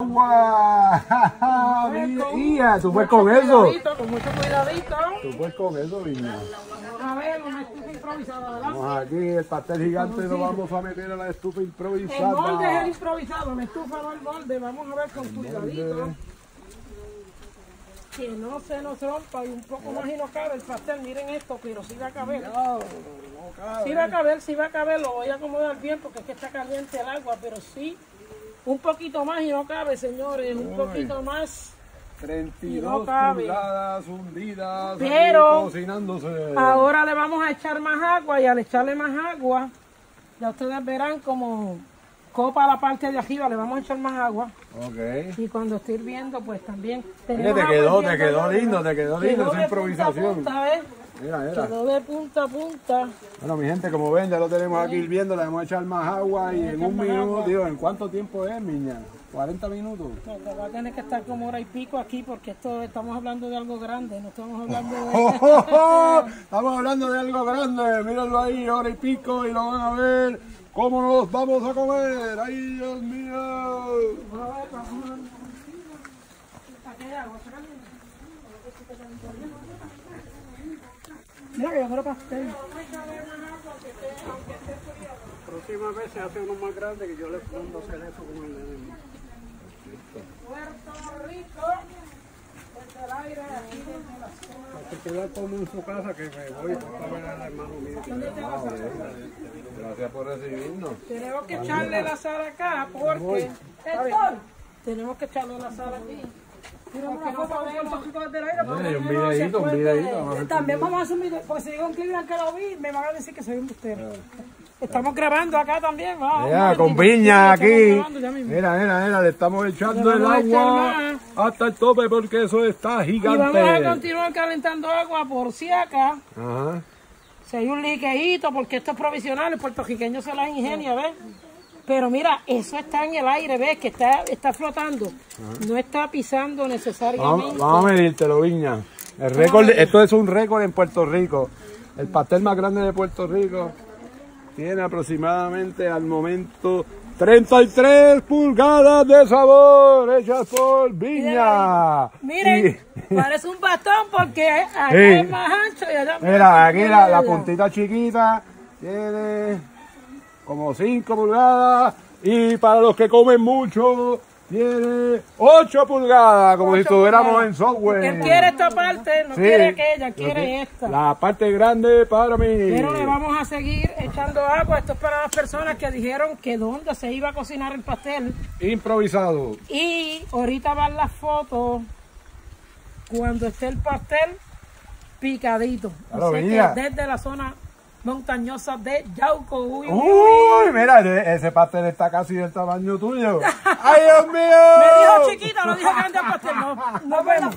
agua. Mira, tú puedes con eso. Con mucho cuidadito. Tú puedes con eso, niña. A ver, una estufa improvisada, ¿verdad? Vamos aquí, el pastel gigante lo vamos a meter a la estufa El molde es el improvisada. improvisado, la estufa no el molde. Vamos a ver con cuidadito. Que no se nos rompa y un poco más y no cabe el pastel. Miren esto, pero sí va a caber. Sí va a caber, sí va a caber. Lo voy a acomodar bien porque es que está caliente el agua, pero sí. Un poquito más y no cabe, señores. Un poquito más. 32 No pulgadas hundidas. Pero- cocinándose. Ahora le vamos a echar más agua y al echarle más agua, ya ustedes verán como copa la parte de arriba, le vamos a echar más agua. Ok. Y cuando esté hirviendo, pues también. Tenemos te quedó, te quedó lindo, te quedó lindo esa improvisación. Punta punta. Mira, mira. Quedó de punta a punta. Bueno, mi gente, como ven, ya lo tenemos aquí hirviendo, le vamos a echar más agua y en un minuto, agua. digo, ¿en cuánto tiempo es, niña? ¿40 minutos? No, va a tener que estar como hora y pico aquí porque esto estamos hablando de algo grande, no estamos hablando de... ¡Oh, oh, oh! Estamos hablando de algo grande, mírenlo ahí, hora y pico, y lo van a ver. ¿Cómo nos vamos a comer? ¡Ay, Dios mío! Mira que yo quiero pastel. Próxima vez se hace uno más grande que yo le a hacer eso con el Puerto Rico, desde el aire, aquí desde la zona. Se queda como en su casa que me voy a ver al hermano mío. Gracias por recibirnos. Tenemos que echarle la sal acá porque Héctor, tenemos que echarle la sal aquí. Mira Mira, un un También vamos a hacer un video, porque si digo en Cleveland que lo vi, me van a decir que soy un bustero. Estamos grabando acá también, vamos. Ya, con piña aquí. Mira, mira, mira, le estamos echando el agua hasta el tope porque eso está Y vamos a gigante. continuar calentando agua por si acá. Ajá. Si hay un liqueíto, porque esto es provisional, el puertorriqueño se las ingenia, ¿ves? Pero mira, eso está en el aire, ¿ves? Que está, está flotando. No está pisando necesariamente. Vamos, vamos a medírtelo, Viña. El récord, esto es un récord en Puerto Rico. El pastel más grande de Puerto Rico tiene aproximadamente al momento 33 pulgadas de sabor hechas por Viña. Miren, Y- parece un bastón porque acá Sí. es más ancho y allá Mira, aquí la, la puntita chiquita tiene como 5 pulgadas y para los que comen mucho tiene 8 pulgadas, como si estuviéramos en software. Él quiere esta parte, no Sí. quiere aquella, quiere que- esta. La parte grande para mí. Pero le vamos a seguir echando agua. Esto es para las personas que dijeron que dónde se iba a cocinar el pastel. Improvisado. Y ahorita van las fotos cuando esté el pastel picadito. Claro, Así que mira. desde la zona montañosa de Yauco. Uy, uy, mira, ese pastel está casi del tamaño tuyo. ¡Ay, Dios mío! Me dijo chiquita, no dijo grande el pastel. No, no vemos.